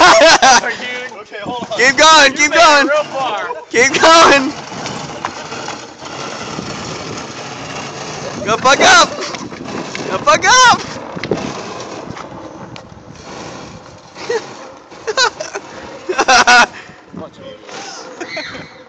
okay, hold on. Keep going, you keep going. Keep going. Go fuck up. Go fuck up. Watch me.